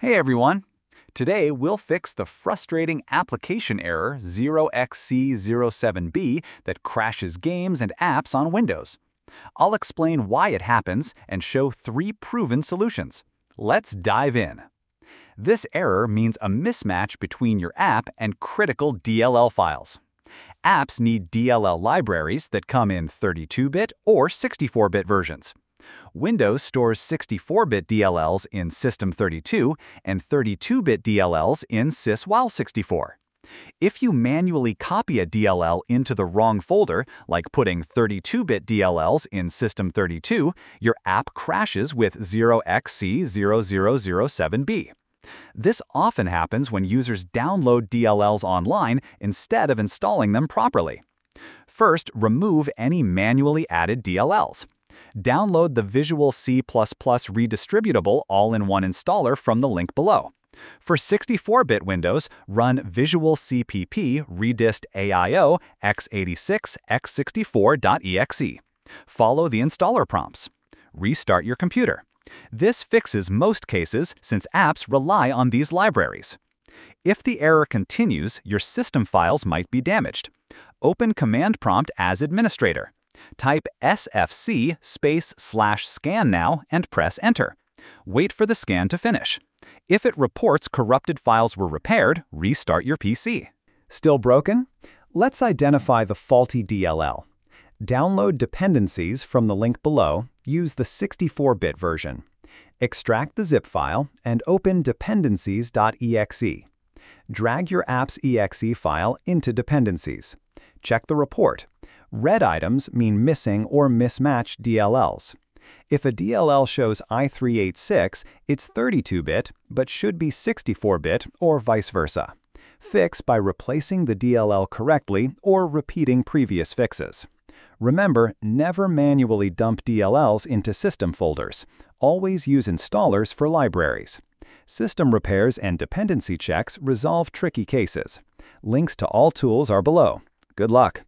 Hey everyone! Today we'll fix the frustrating application error 0xC07B that crashes games and apps on Windows. I'll explain why it happens and show three proven solutions. Let's dive in. This error means a mismatch between your app and critical DLL files. Apps need DLL libraries that come in 32-bit or 64-bit versions. Windows stores 64-bit DLLs in System32 and 32-bit DLLs in SysWOW64. If you manually copy a DLL into the wrong folder, like putting 32-bit DLLs in System32, your app crashes with 0xC0007B. This often happens when users download DLLs online instead of installing them properly. First, remove any manually added DLLs download the Visual C++ redistributable all-in-one installer from the link below. For 64-bit Windows, run Visual CPP redist AIO x86 x64.exe. Follow the installer prompts. Restart your computer. This fixes most cases since apps rely on these libraries. If the error continues, your system files might be damaged. Open Command Prompt as administrator. Type sfc space slash scan now and press enter. Wait for the scan to finish. If it reports corrupted files were repaired, restart your PC. Still broken? Let's identify the faulty DLL. Download dependencies from the link below, use the 64-bit version. Extract the zip file and open dependencies.exe. Drag your app's exe file into dependencies. Check the report. Red items mean missing or mismatched DLLs. If a DLL shows i386, it's 32-bit, but should be 64-bit or vice versa. Fix by replacing the DLL correctly or repeating previous fixes. Remember, never manually dump DLLs into system folders. Always use installers for libraries. System repairs and dependency checks resolve tricky cases. Links to all tools are below. Good luck!